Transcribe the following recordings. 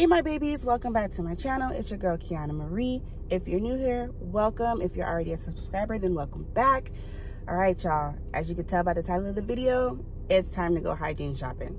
Hey my babies, welcome back to my channel. It's your girl Kyona Marie. If you're new here, welcome. If you're already a subscriber, then welcome back. All right, y'all. As you can tell by the title of the video, it's time to go hygiene shopping.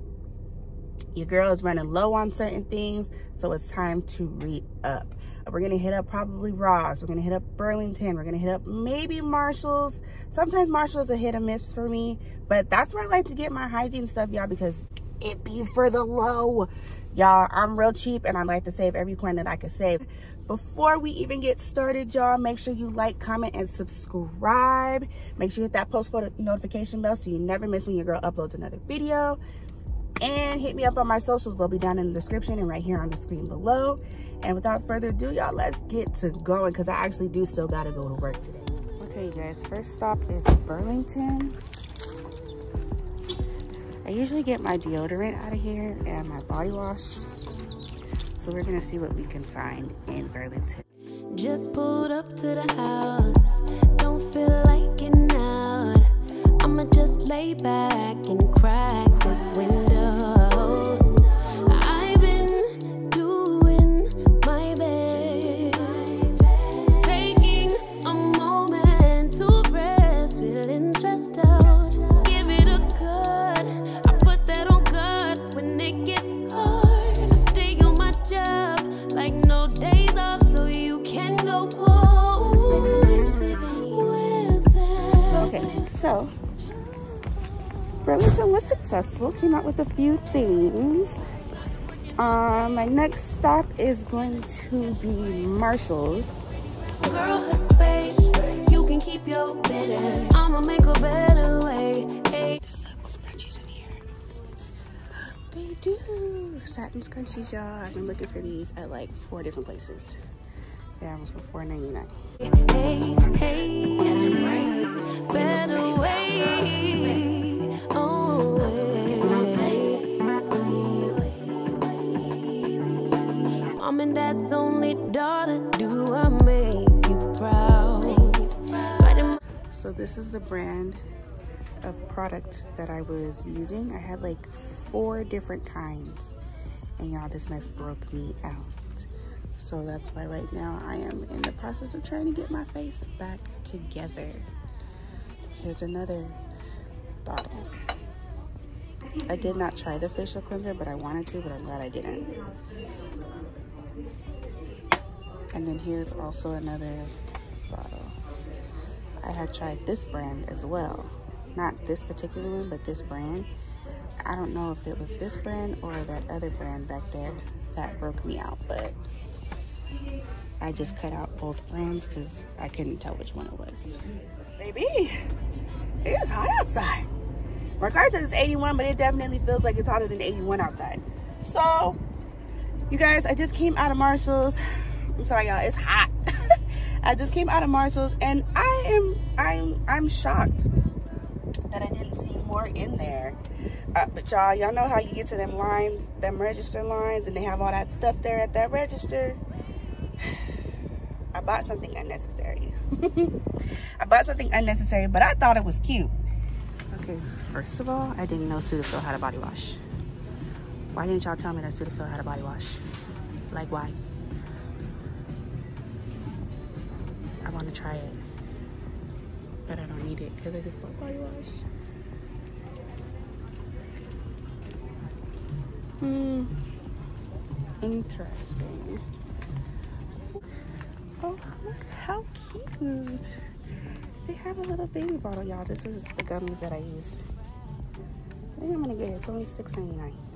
Your girl is running low on certain things, so it's time to re-up. Uh, we're gonna hit up probably Ross. We're gonna hit up Burlington. We're gonna hit up maybe Marshalls. Sometimes Marshalls a hit or miss for me, but that's where I like to get my hygiene stuff, y'all, because it be for the low. Y'all, I'm real cheap and I like to save every coin that I can save. Before we even get started, y'all, make sure you like, comment, and subscribe. Make sure you hit that post notification bell so you never miss when your girl uploads another video. And hit me up on my socials. They'll be down in the description and right here on the screen below. And without further ado, y'all, let's get to going because I actually do still got to go to work today. Okay, guys, first stop is Burlington. I usually get my deodorant out of here and my body wash. So we're gonna see what we can find in Burlington. Just pulled up to the house. Don't feel like out. I'ma just lay back and crack this window. Successful, came out with a few things. Um, my next stop is going to be Marshall's. Girl, her space. You can keep your bitter. I'ma make a better way. Hey. Some scrunchies in here. They do. Satin scrunchies, y'all. I've been looking for these at like four different places. They have them for $4.99. Hey, hey, better way. Mom and dad's only daughter, do I make you proud? So this is the brand of product that I was using. I had like four different kinds. And y'all, this mess broke me out. So that's why right now I am in the process of trying to get my face back together. Here's another bottle. I did not try the facial cleanser, but I wanted to, but I'm glad I didn't. And then here's also another bottle. I had tried this brand as well. Not this particular one, but this brand. I don't know if it was this brand or that other brand back there that broke me out, but I just cut out both brands because I couldn't tell which one it was. Baby, it is hot outside. My car says it's 81, but it definitely feels like it's hotter than 81 outside. So, you guys, I just came out of Marshall's. I'm sorry, y'all, it's hot. I just came out of Marshall's and I am, I'm, I'm shocked that I didn't see more in there. Uh, but y'all, y'all know how you get to them lines, them register lines, and they have all that stuff there at that register. I bought something unnecessary. I bought something unnecessary, but I thought it was cute. Okay, first of all, I didn't know Cetaphil had a body wash. Why didn't y'all tell me that Cetaphil had a body wash? Like, why? Want to try it, but I don't need it because I just bought body wash. Hmm. Interesting. Oh, look how cute. They have a little baby bottle, y'all. This is the gummies that I use. I think I'm gonna get it. It's only $6.99.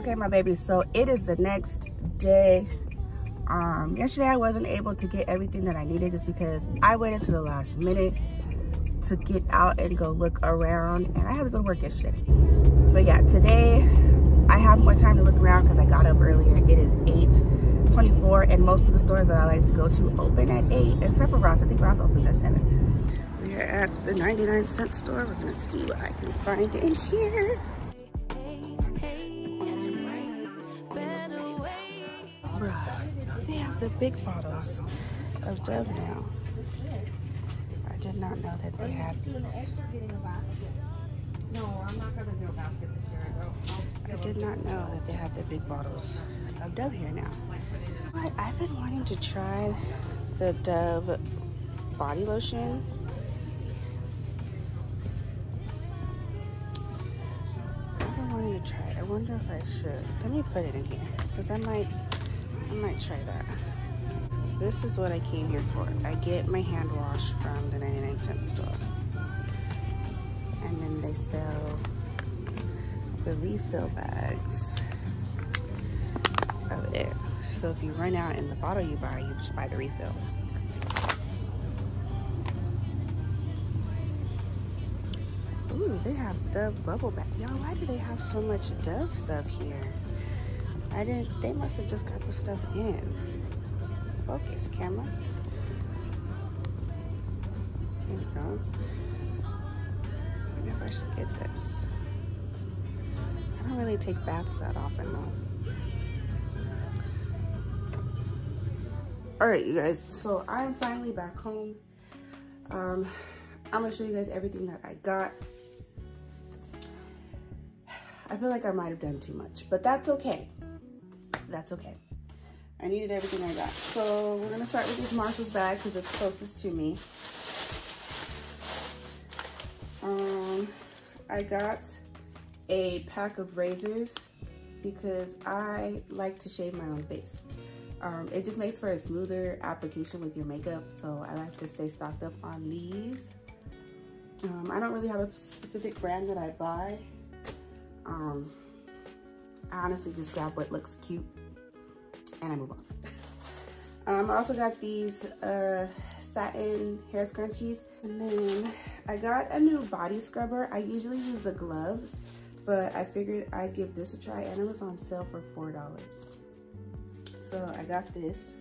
Okay, my baby, so it is the next day. Um, yesterday I wasn't able to get everything that I needed just because I waited to the last minute to get out and go look around and I had to go to work yesterday. But yeah, today I have more time to look around because I got up earlier. It is 8.24 and most of the stores that I like to go to open at 8 except for Ross. I think Ross opens at 7. We We're at the 99 cent store. We're gonna see what I can find in here. The big bottles of Dove now. I did not know that they had these. No, I'm not gonna do a basket this year. I did not know that they have the big bottles of Dove here now. But I've been wanting to try the Dove body lotion. I've been wanting to try it. I wonder if I should. Let me put it in here because I might, I might try that. This is what I came here for. I get my hand wash from the 99 cent store. And then they sell the refill bags of it. So if you run out in the bottle you buy, you just buy the refill. Ooh, they have Dove bubble bath. Y'all, why do they have so much Dove stuff here? I didn't, they must have just got the stuff in. Focus, camera. There you go. I wonder if I should get this. I don't really take baths that often though. All right, you guys, so I'm finally back home. Um, I'm gonna show you guys everything that I got. I feel like I might have done too much, but that's okay. That's okay. I needed everything I got. So we're gonna start with this Marshall's bag because it's closest to me. Um, I got a pack of razors because I like to shave my own face. Um, it just makes for a smoother application with your makeup, so I like to stay stocked up on these. Um, I don't really have a specific brand that I buy. Um, I honestly just grab what looks cute and I move on. um, I also got these uh, satin hair scrunchies. And then I got a new body scrubber. I usually use the glove, but I figured I'd give this a try and it was on sale for $4. So I got this.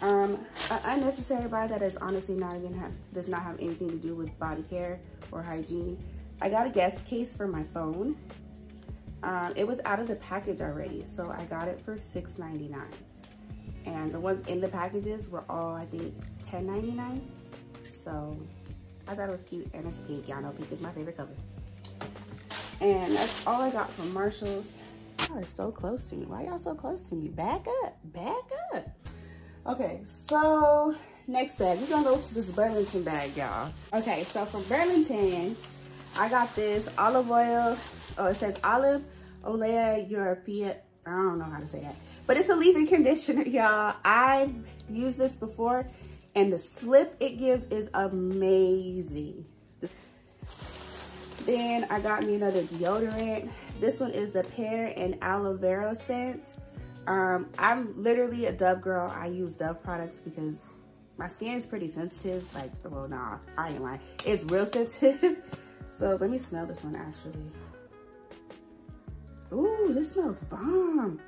Um, an unnecessary buy that is honestly not even have, does not have anything to do with body care or hygiene. I got a Guess case for my phone. Um, it was out of the package already, so I got it for $6.99. And the ones in the packages were all, I think, $10.99. So I thought it was cute, and it's pink. Y'all know pink is my favorite color. And that's all I got from Marshall's. Y'all are so close to me. Why y'all so close to me? Back up, back up. Okay, so next bag. We're gonna go to this Burlington bag, y'all. Okay, so from Burlington, I got this olive oil. Oh, it says olive olea europaea. I don't know how to say that, but it's a leave-in conditioner, y'all. I've used this before, and the slip it gives is amazing. Then I got me another deodorant. This one is the pear and aloe vera scent. Um, I'm literally a Dove girl. I use Dove products because my skin is pretty sensitive. Like, well, nah, I ain't lying. It's real sensitive. so let me smell this one actually. Ooh, this smells bomb.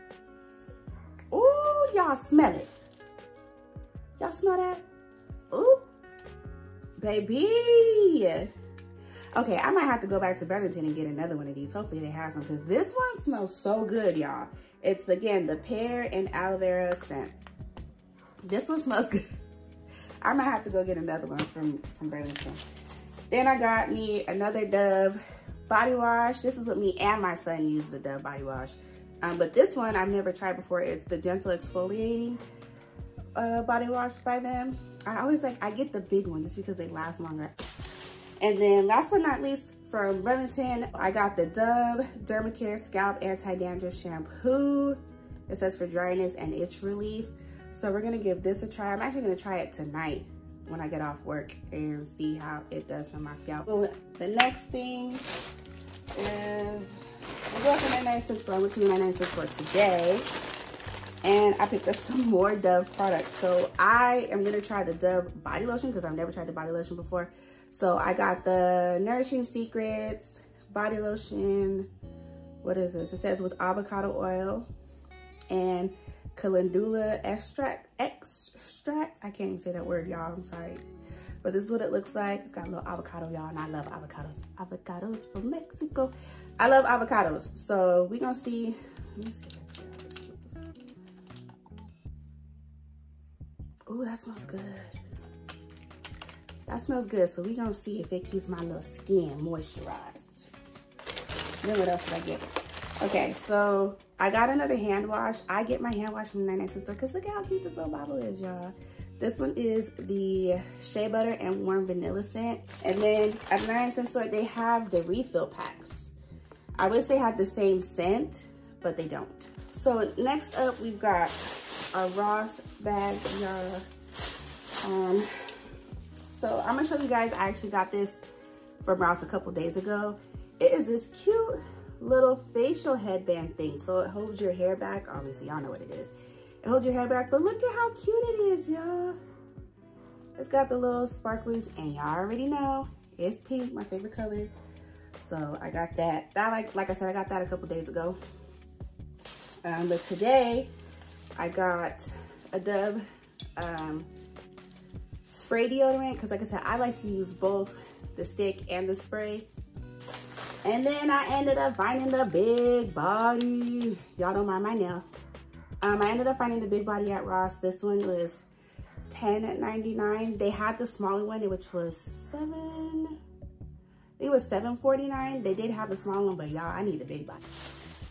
Ooh, y'all smell it. Y'all smell that? Ooh, baby. Okay, I might have to go back to Burlington and get another one of these. Hopefully they have some because this one smells so good, y'all. It's, again, the pear and aloe vera scent. This one smells good. I might have to go get another one from, from Burlington. Then I got me another Dove body wash. This is what me and my son use, the Dove body wash. Um, but this one I've never tried before. It's the Gentle Exfoliating uh, body wash by them. I always like, I get the big one just because they last longer. And then last but not least, from Burlington, I got the Dove Dermacare Scalp Anti-Dandruff Shampoo. It says for dryness and itch relief. So we're gonna give this a try. I'm actually gonna try it tonight when I get off work and see how it does for my scalp. So the next thing is, I'm going to 996 store. I went to 996 store today and I picked up some more Dove products. So I am gonna try the Dove body lotion because I've never tried the body lotion before. So I got the Nourishing Secrets body lotion. What is this? It says with avocado oil and calendula extract. Extract. I can't even say that word, y'all. I'm sorry. But this is what it looks like. It's got a little avocado, y'all, and I love avocados. Avocados from Mexico. I love avocados. So we gonna see. Let me see. Ooh, that smells good. That smells good. So we gonna see if it keeps my little skin moisturized. Then what else did I get? Okay, so I got another hand wash. I get my hand wash from the 99 Cent store because look how cute this little bottle is, y'all. This one is the Shea Butter and Warm Vanilla Scent. And then at the 99 Cent store, they have the refill packs. I wish they had the same scent, but they don't. So next up, we've got our Ross bag, y'all. Um, so I'm gonna show you guys, I actually got this from Ross a couple days ago. It is this cute little facial headband thing. So it holds your hair back. Obviously, y'all know what it is. It holds your hair back, but look at how cute it is, y'all. It's got the little sparklies, and y'all already know it's pink, my favorite color. So I got that. That like like I said, I got that a couple days ago. Um, but today I got a Dove um, spray deodorant because like I said, I like to use both the stick and the spray. And then I ended up finding the big body. Y'all don't mind my nail. Um, I ended up finding the big body at Ross. This one was $10.99. They had the smaller one, which was seven. It was $7.49. They did have the small one, but y'all, I need the big body.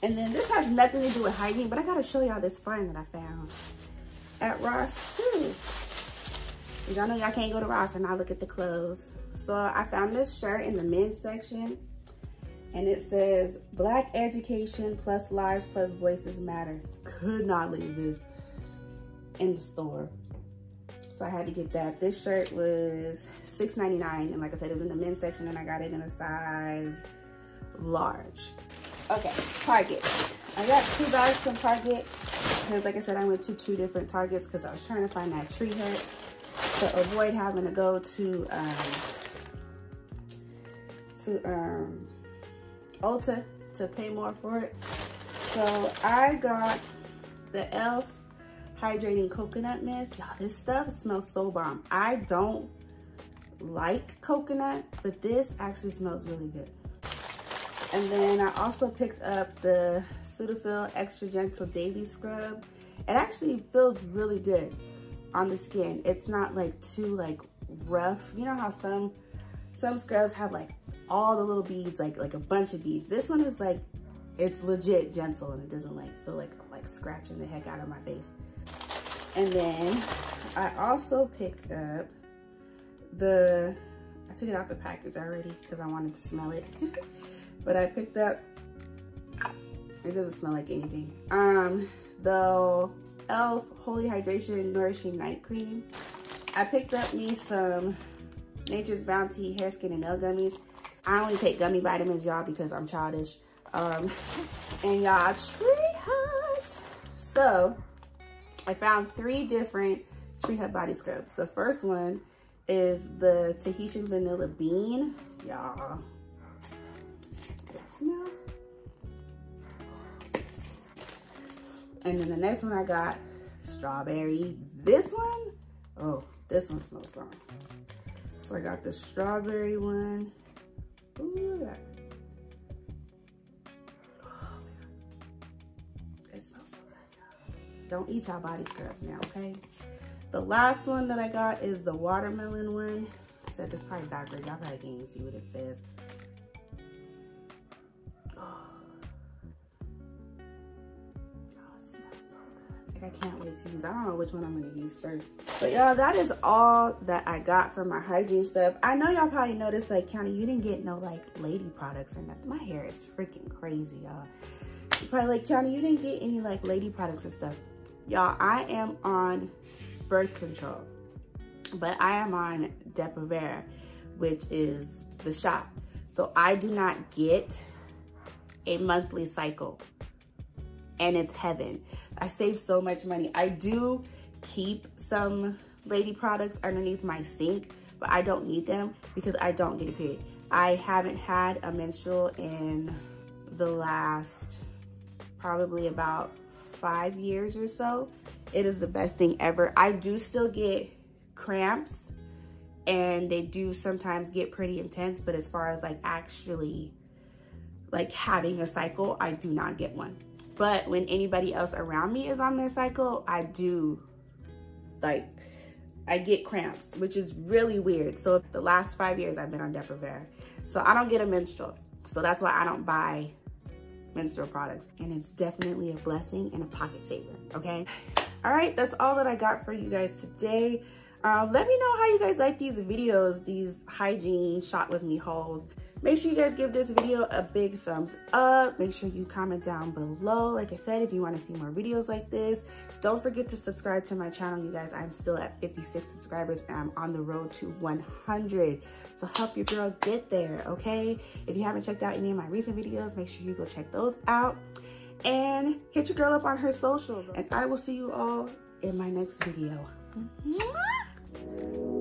And then this has nothing to do with hygiene, but I gotta show y'all this find that I found at Ross too. Y'all know y'all can't go to Ross and not look at the clothes. So I found this shirt in the men's section and it says black education plus lives plus voices matter. Could not leave this in the store. So i had to get that. This shirt was $6.99 and like i said it was in the men's section and i got it in a size large. Okay target. I got two bags from target because like i said i went to two different targets because i was trying to find that tree hut to avoid having to go to um to um Ulta to pay more for it. So I got the e.l.f. Hydrating Coconut Mist. Y'all, this stuff smells so bomb. I don't like coconut, but this actually smells really good. And then I also picked up the Cetaphil Extra Gentle Daily Scrub. It actually feels really good on the skin. It's not like too like rough. You know how some some scrubs have like all the little beads, like like a bunch of beads. This one is like, it's legit gentle and it doesn't like feel like I'm like scratching the heck out of my face. And then I also picked up the, I took it out the package already because I wanted to smell it. but I picked up, it doesn't smell like anything. Um, the e.l.f. Holy Hydration Nourishing Night Cream. I picked up me some Nature's Bounty Hair, Skin, and Nail Gummies. I only take gummy vitamins, y'all, because I'm childish. Um, and y'all, Tree Hut. So, I found three different Tree Hut body scrubs. The first one is the Tahitian Vanilla Bean. Y'all, it smells. And then the next one I got, strawberry. This one, oh, this one smells strong. So I got the strawberry one. Don't eat y'all body scrubs now, okay? The last one that I got is the watermelon one. Said this probably backwards. Y'all probably can't even see what it says. Oh, smells so good. Like I can't wait to use. I don't know which one I'm gonna use first. But y'all, that is all that I got for my hygiene stuff. I know y'all probably noticed like, County, you didn't get no like lady products or nothing. My hair is freaking crazy, y'all. Probably like, County, you didn't get any like lady products and stuff. Y'all, I am on birth control, but I am on Depo-Provera, which is the shot. So I do not get a monthly cycle and it's heaven. I save so much money. I do keep some lady products underneath my sink, but I don't need them because I don't get a period. I haven't had a menstrual in the last probably about five years or so. It is the best thing ever. I do still get cramps and they do sometimes get pretty intense, but as far as like actually like having a cycle, I do not get one. But when anybody else around me is on their cycle, I do like I get cramps, which is really weird. So the last five years I've been on Depo-Provera. So I don't get a menstrual. So that's why I don't buy menstrual products. And it's definitely a blessing and a pocket saver, okay? All right, that's all that I got for you guys today. Um, let me know how you guys like these videos, these hygiene shot with me hauls. Make sure you guys give this video a big thumbs up. Make sure you comment down below. Like I said, if you want to see more videos like this, don't forget to subscribe to my channel, you guys. I'm still at 56 subscribers and I'm on the road to 100. So help your girl get there, okay? If you haven't checked out any of my recent videos, make sure you go check those out. And hit your girl up on her socials. And I will see you all in my next video. Mwah!